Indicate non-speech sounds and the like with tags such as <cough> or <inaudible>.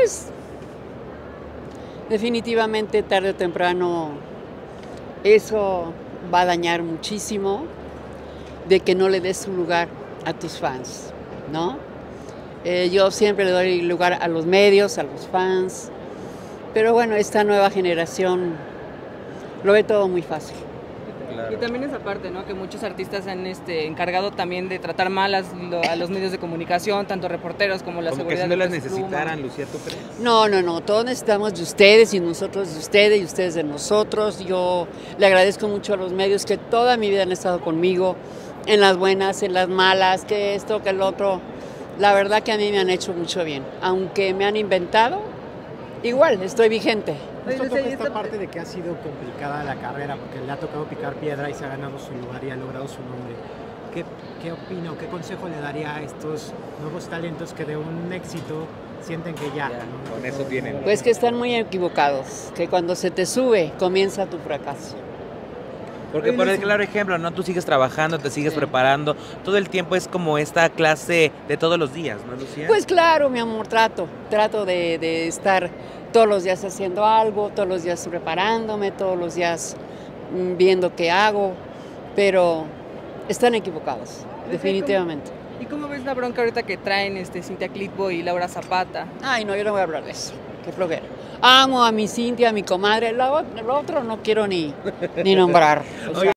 Pues definitivamente tarde o temprano eso va a dañar muchísimo de que no le des su lugar a tus fans, ¿no? Eh, yo siempre le doy lugar a los medios, a los fans, pero bueno, esta nueva generación lo ve todo muy fácil. Y también esa parte, ¿no? Que muchos artistas han este, encargado también de tratar mal a, los medios de comunicación, tanto reporteros como la como seguridad. Que si no las necesitaran, Lucía, ¿tú crees? No, no, no. Todos necesitamos de ustedes y nosotros de ustedes y ustedes de nosotros. Yo le agradezco mucho a los medios que toda mi vida han estado conmigo, en las buenas, en las malas, que esto, que el otro. La verdad que a mí me han hecho mucho bien. Aunque me han inventado, igual, estoy vigente. Esto toca esta parte de que ha sido complicada la carrera, porque le ha tocado picar piedra y se ha ganado su lugar y ha logrado su nombre. ¿Qué, qué opina o qué consejo le daría a estos nuevos talentos que de un éxito sienten que ya, ¿no? con eso tienen? Pues que están muy equivocados, que cuando se te sube comienza tu fracaso. Porque por el claro ejemplo, ¿no? Tú sigues trabajando, te sigues sí. preparando, todo el tiempo es como esta clase de todos los días, ¿no, Lucía? Pues claro, mi amor, trato, trato de, de estar todos los días haciendo algo, todos los días preparándome, todos los días mm, viendo qué hago, pero están equivocados, definitivamente. ¿Y cómo ves la bronca ahorita que traen este Cintia Clitbo y Laura Zapata? Ay, no, yo no voy a hablar de eso, qué flojera. Amo a mi Cintia, a mi comadre, lo, lo otro no quiero ni, ni nombrar. <laughs> O sea,